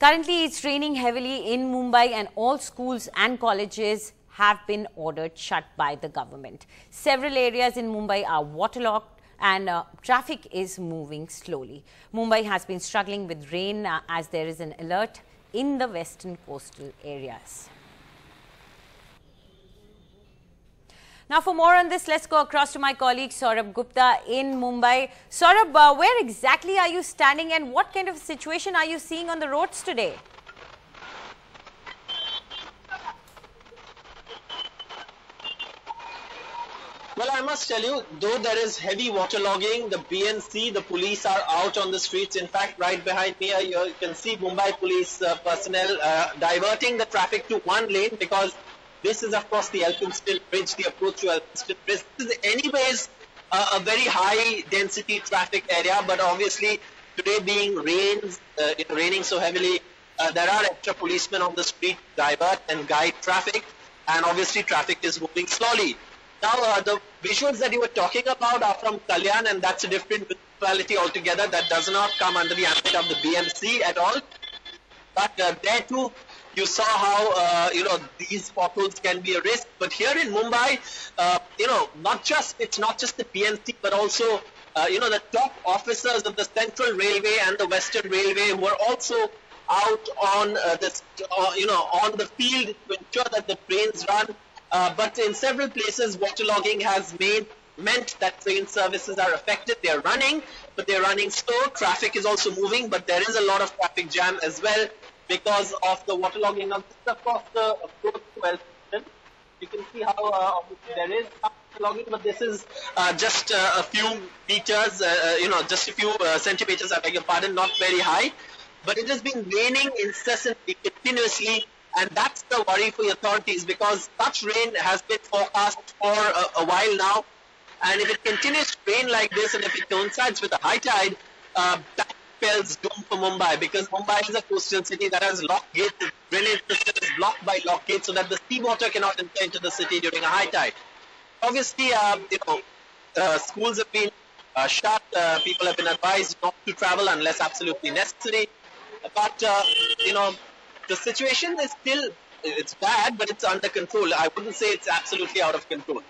Currently, it's raining heavily in Mumbai, and all schools and colleges have been ordered shut by the government. Several areas in Mumbai are waterlogged and uh, traffic is moving slowly. Mumbai has been struggling with rain uh, as there is an alert in the western coastal areas. Now, for more on this, let's go across to my colleague Saurabh Gupta in Mumbai. Saurabh, uh, where exactly are you standing and what kind of situation are you seeing on the roads today? Well, I must tell you, though there is heavy waterlogging, the BMC, the police are out on the streets. In fact, right behind me, you can see Mumbai police uh, personnel uh, diverting the traffic to one lane because this is, of course, the Elphinstone Bridge, the approach to Elphinstone Bridge. This is anyways uh, a very high density traffic area, but obviously today being rains, uh, raining so heavily, uh, there are extra policemen on the street divert and guide traffic, and obviously traffic is moving slowly. Now, uh, the visuals that you were talking about are from Kalyan, and that's a different municipality altogether. That does not come under the ambit of the BMC at all. But uh, there too, you saw how, uh, you know, these potholes can be a risk. But here in Mumbai, uh, you know, not just, it's not just the BMC, but also, uh, you know, the top officers of the Central Railway and the Western Railway who are also out on uh, this, uh, you know, on the field to ensure that the trains run. Uh, but in several places, waterlogging has made meant that train services are affected. They're running, but they're running slow. Traffic is also moving, but there is a lot of traffic jam as well because of the waterlogging. Now, this is across the approach to Elphinstone. You can see how uh, there is waterlogging, but this is uh, just uh, a few meters, uh, uh, you know, just a few uh, centimeters, I beg your pardon, not very high. But it has been raining incessantly, continuously, and that's the worry for the authorities because such rain has been forecast for a, a while now. And if it continues to rain like this and if it coincides with the high tide, that spells doom for Mumbai because Mumbai is a coastal city that has lock gates. Drainage system is blocked by lock gates so that the seawater cannot enter into the city during a high tide. Obviously, uh, you know, uh, schools have been uh, shut. Uh, people have been advised not to travel unless absolutely necessary. But uh, you know, the situation is still it's bad, but it's under control. I wouldn't say it's absolutely out of control.